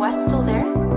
West still there?